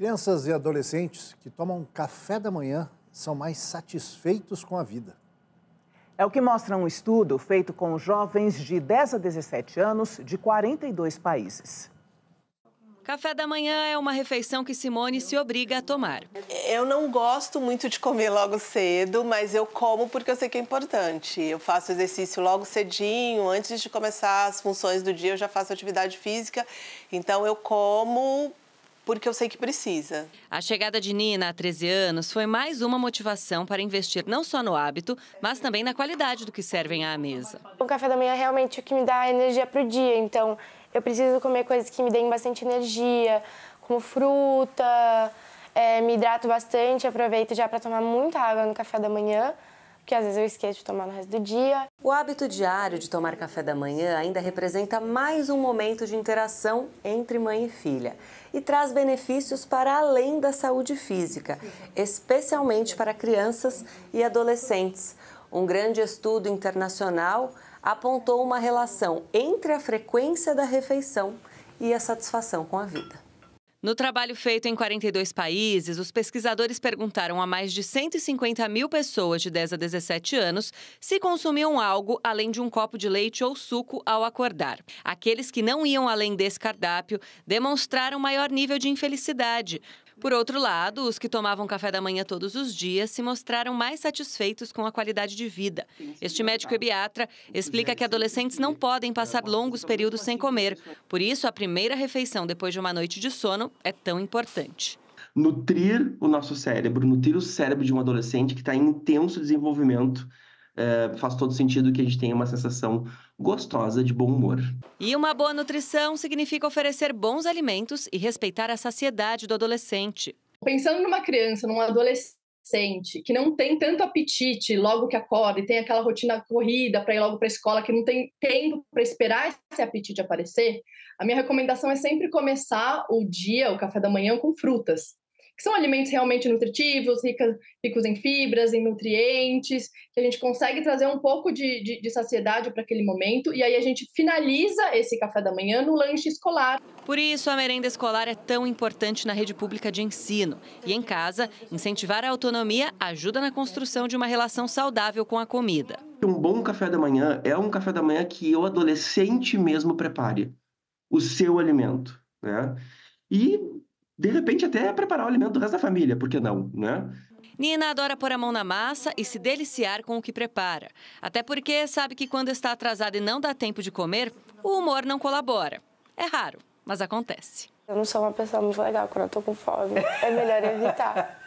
Crianças e adolescentes que tomam café da manhã são mais satisfeitos com a vida. É o que mostra um estudo feito com jovens de 10 a 17 anos de 42 países. Café da manhã é uma refeição que Simone se obriga a tomar. Eu não gosto muito de comer logo cedo, mas eu como porque eu sei que é importante. Eu faço exercício logo cedinho, antes de começar as funções do dia, eu já faço atividade física. Então eu como porque eu sei que precisa. A chegada de Nina há 13 anos foi mais uma motivação para investir não só no hábito, mas também na qualidade do que servem à mesa. O café da manhã é realmente o que me dá energia para o dia, então eu preciso comer coisas que me deem bastante energia, como fruta, é, me hidrato bastante, aproveito já para tomar muita água no café da manhã que às vezes eu esqueço de tomar no resto do dia. O hábito diário de tomar café da manhã ainda representa mais um momento de interação entre mãe e filha e traz benefícios para além da saúde física, especialmente para crianças e adolescentes. Um grande estudo internacional apontou uma relação entre a frequência da refeição e a satisfação com a vida. No trabalho feito em 42 países, os pesquisadores perguntaram a mais de 150 mil pessoas de 10 a 17 anos se consumiam algo além de um copo de leite ou suco ao acordar. Aqueles que não iam além desse cardápio demonstraram maior nível de infelicidade. Por outro lado, os que tomavam café da manhã todos os dias se mostraram mais satisfeitos com a qualidade de vida. Este médico ebiatra explica que adolescentes não podem passar longos períodos sem comer. Por isso, a primeira refeição depois de uma noite de sono é tão importante nutrir o nosso cérebro, nutrir o cérebro de um adolescente que está em intenso desenvolvimento é, faz todo sentido que a gente tenha uma sensação gostosa de bom humor. E uma boa nutrição significa oferecer bons alimentos e respeitar a saciedade do adolescente. Pensando numa criança, num adolescente que não tem tanto apetite logo que acorda e tem aquela rotina corrida para ir logo para a escola, que não tem tempo para esperar esse apetite aparecer, a minha recomendação é sempre começar o dia, o café da manhã, com frutas que são alimentos realmente nutritivos, ricas, ricos em fibras, em nutrientes, que a gente consegue trazer um pouco de, de, de saciedade para aquele momento, e aí a gente finaliza esse café da manhã no lanche escolar. Por isso, a merenda escolar é tão importante na rede pública de ensino. E em casa, incentivar a autonomia ajuda na construção de uma relação saudável com a comida. Um bom café da manhã é um café da manhã que o adolescente mesmo prepare o seu alimento, né? E de repente até preparar o alimento do resto da família, por que não, né? Nina adora pôr a mão na massa e se deliciar com o que prepara. Até porque sabe que quando está atrasada e não dá tempo de comer, o humor não colabora. É raro, mas acontece. Eu não sou uma pessoa muito legal quando eu tô com fome. É melhor evitar.